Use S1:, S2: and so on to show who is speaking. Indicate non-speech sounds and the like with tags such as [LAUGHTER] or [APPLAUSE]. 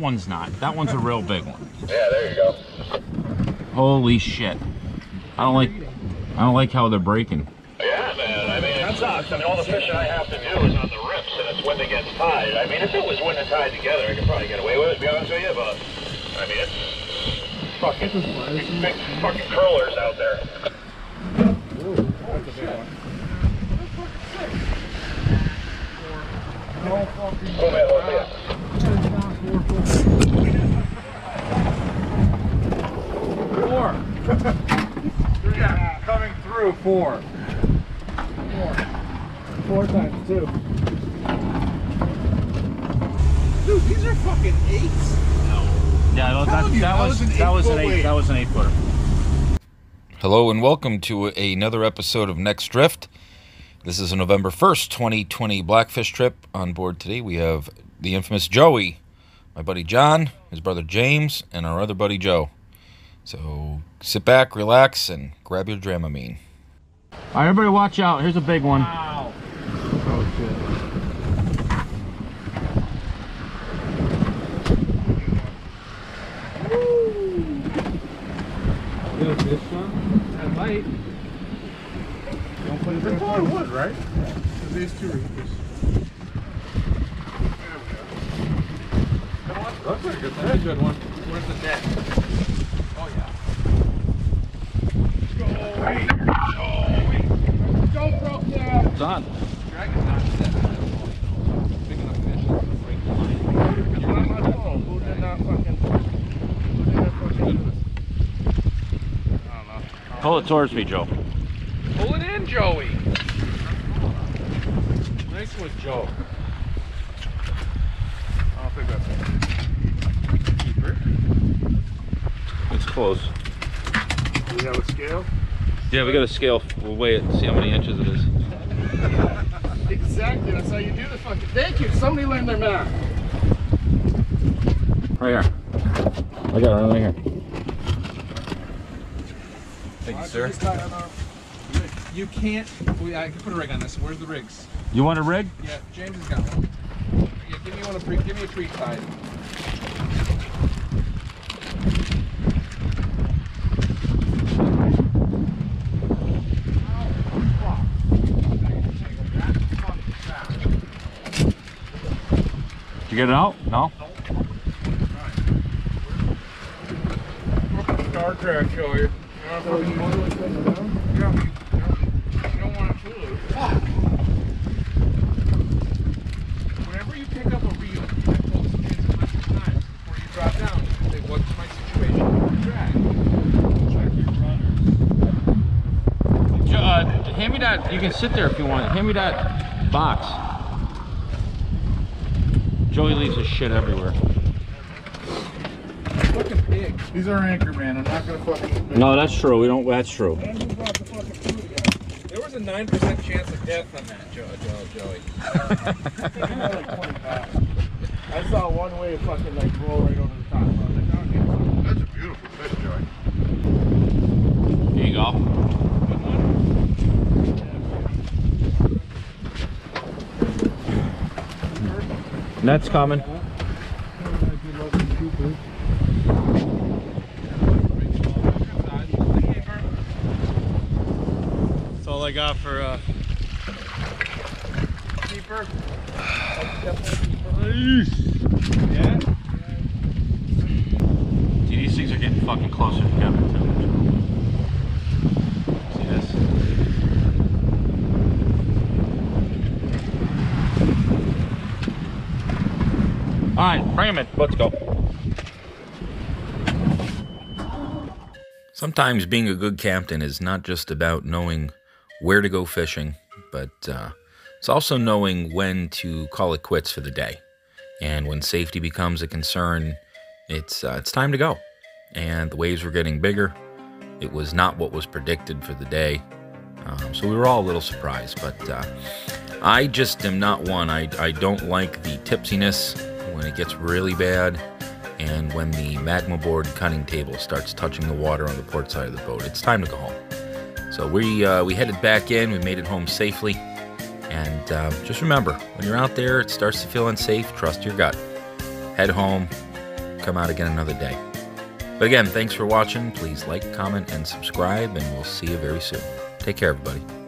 S1: that one's not. That one's a real big one.
S2: Yeah, there you go.
S1: Holy shit. I don't like I don't like how they're breaking.
S2: Yeah, man. I mean, it sucks. I mean, all the fishing I have to do is on the rips, and it's when they get tied. I mean, if it was when they're tied together, I could probably get away with it, to be honest with you, but, I mean, it's fucking big, big fucking curlers out there. Cool, man. We'll see ya.
S3: Four. yeah, coming through four. Four. Four times two. Dude, these are fucking eights.
S1: Yeah, that,
S3: you,
S1: that,
S3: that
S1: was
S3: was an
S1: that was an
S3: eight-foot
S1: that was an eight footer.
S4: Hello and welcome to another episode of Next Drift. This is a November 1st, 2020 Blackfish trip. On board today we have the infamous Joey, my buddy John, his brother James, and our other buddy Joe. So sit back, relax, and grab your Dramamine.
S1: All right, everybody watch out. Here's a big one.
S3: Wow. Oh shit. Good fish, son. I might. Don't put it in the wood, right? Because these two reefers. One? Looks like a good, that's a good one. Where's the net? Oh, yeah. Joey! Joey! Joe broke there!
S1: It's on.
S3: Dragon's not set. Big enough fish to break the line. It's not my fault. Who did not fucking... Who did not fucking do this? I don't know.
S1: Pull it towards me, Joe.
S3: Pull it in, Joey. Nice one, Joe. I don't think. Keeper.
S1: It's close.
S3: Do we have a scale?
S1: Yeah, we got a scale. We'll weigh it and see how many inches it is. [LAUGHS]
S3: Exactly. That's how you do the fucking. Thank you. Somebody learned their math.
S1: Right here. I got it right here.
S4: Thank
S3: you, don't just tie it on?
S5: You can't. We, I can put a rig on this. Where's the rigs?
S1: You want a rig?
S5: Yeah, James has got one. Yeah, give me one. Of pre, give me a pre
S1: get it out? No.
S3: Star Trek show you. So you want to take it down?
S5: Yeah. You don't want it too loose. Fuck. Whenever you pick up a reel, I told this James a hundred times before you drop down. you Say, what's my situation? Drag. Check your runners.
S1: Uh, hand me that. You can sit there if you want. Hand me that box. Joey leaves his shit everywhere.
S5: Fucking pig.
S3: These are anchor man. I'm not gonna fucking.
S1: No, that's true. We don't. That's true.
S3: And brought the fucking food?
S5: There was a nine percent chance of death on that, Joe, Joe, Joey. [LAUGHS]
S3: They're like I saw one wave fucking like roll right over the top. I was like, oh.
S2: That's a beautiful fish, Joey.
S1: Here you go. Net's coming.
S5: That's all I got for uh keeper. Yeah.
S1: These things are getting fucking closer together too. See this? All right, bring him in. Let's go.
S4: Sometimes being a good captain is not just about knowing where to go fishing, but uh, it's also knowing when to call it quits for the day. And when safety becomes a concern, it's uh, it's time to go. And the waves were getting bigger. It was not what was predicted for the day, um, so we were all a little surprised. But uh, I just am not one. I I don't like the tipsiness when it gets really bad and when the magma board cutting table starts touching the water on the port side of the boat, it's time to go home. So we uh, we headed back in. We made it home safely, and uh, just remember, when you're out there, it starts to feel unsafe. Trust your gut. Head home, come out again another day. But again, thanks for watching. Please like, comment, and subscribe, and we'll see you very soon. Take care, everybody.